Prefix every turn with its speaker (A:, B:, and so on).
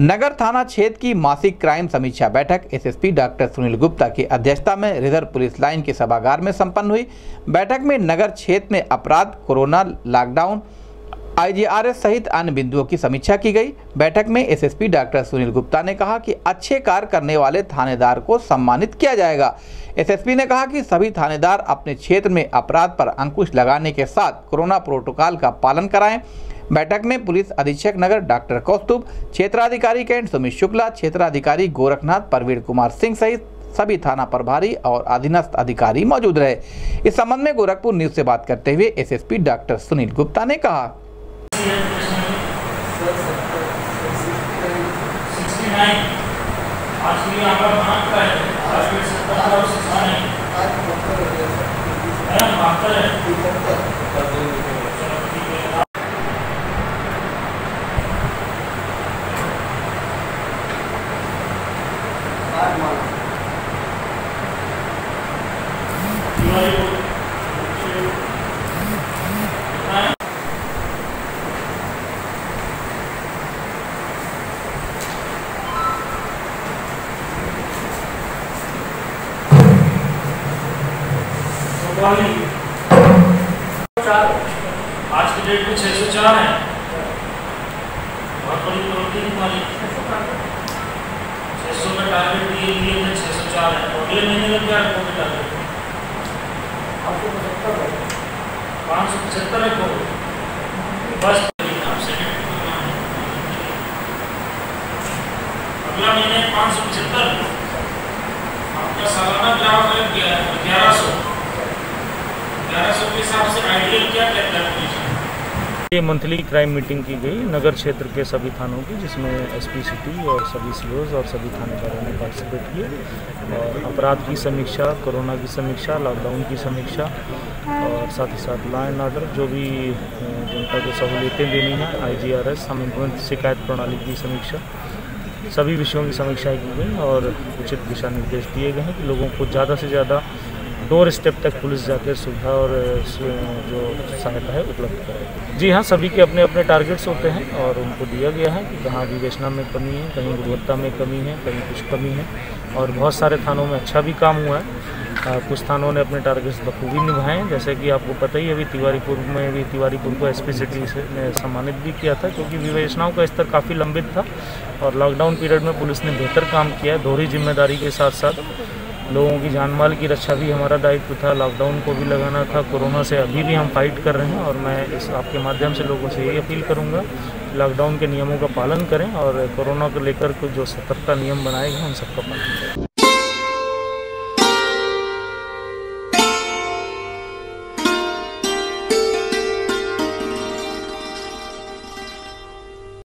A: नगर थाना क्षेत्र की मासिक क्राइम समीक्षा बैठक। एसएसपी डॉक्टर सुनील गुप्ता की अध्यक्षता में रिज़र्व पुलिस लाइन के सभागार में संपन्न हुई। बैठक में नगर क्षेत्र में अपराध, कोरोना, लॉकडाउन, आईजीआरएस सहित अन्य बिंदुओं की समीक्षा की गई। बैठक में एसएसपी डॉक्टर सुनील गुप्ता ने कहा कि अच्छे कार्य करने वाले थानेदार को सम्मानित किया जाएगा। एसएसपी ने कहा कि सभी थानेदार अपने क्षेत्र में अपराध पर अंकुश लगाने के साथ कोरोना प्रोटोकॉल का पालन कराएँ। बैठक में पुलिस अधीक्षक नगर डॉक्टर कौस्तुभ क्षेत्राधिकारी कैंट सुमित शुक्ला क्षेत्राधिकारी गोरखनाथ प्रवीण कुमार सिंह सहित सभी थाना प्रभारी और अधीनस्थ अधिकारी मौजूद रहे इस संबंध में गोरखपुर न्यूज़ से बात करते हुए एसएसपी डॉक्टर सुनील गुप्ता ने कहा
B: 69 आज के लिए हमारा मार्क का है आज के सत्तर और सिक्सटी नाइन है बहत्तर है चलो ठीक है दिवाली को दिवाली चार आज की डेट में छः सौ चार है। बहुत बड़ी प्रवृत्ति है तुम्हारी। छः सौ का टारगेट दिए लिए थे छः सौ चार है। और अगले महीने में क्या कोविड टारगेट पाँच सौ पचहत्तर कोविड बस अगला महीने पाँच सौ पचहत्तर। आपका सालाना ग्राहक है ग्यारह सौ ग्यारह सौ के हिसाब से आइडियल क्या
C: ये मंथली क्राइम मीटिंग की गई नगर क्षेत्र के सभी थानों की, जिसमें एसपी सिटी और सभी सीओज और सभी थानेदारों ने पार्टिसिपेट किए। और अपराध की समीक्षा, कोरोना की समीक्षा लॉकडाउन की समीक्षा, और साथ ही साथ लॉ एंड ऑर्डर जो भी जनता को सहूलियतें देनी है आईजीआरएस हम शिकायत प्रणाली की समीक्षा, सभी विषयों की समीक्षा की गई और उचित दिशा निर्देश दिए गए हैं कि लोगों को ज़्यादा से ज़्यादा डोर स्टेप तक पुलिस जाकर सुविधा और जो सहायता है उपलब्ध कराए जी हाँ सभी के अपने अपने टारगेट्स होते हैं और उनको दिया गया है कि कहाँ विवेचना में कमी है, कहीं गुणवत्ता में कमी है, कहीं कुछ कमी है और बहुत सारे थानों में अच्छा भी काम हुआ है। कुछ थानों ने अपने टारगेट्स बखूबी निभाए हैं, जैसे कि आपको पता ही अभी तिवारीपुर में भी तिवारीपुर को एस पी ने सम्मानित भी किया था क्योंकि विवेचनाओं का स्तर काफ़ी लंबित था और लॉकडाउन पीरियड में पुलिस ने बेहतर काम किया है, दोहरी ज़िम्मेदारी के साथ साथ लोगों की जान माल की रक्षा भी हमारा दायित्व था। लॉकडाउन को भी लगाना था। कोरोना से अभी भी हम फाइट कर रहे हैं और मैं इस आपके माध्यम से लोगों से यही अपील करूँगा लॉकडाउन के नियमों का पालन करें और कोरोना को लेकर कुछ जो सतर्कता नियम बनाए गए उन सबका पालन करें।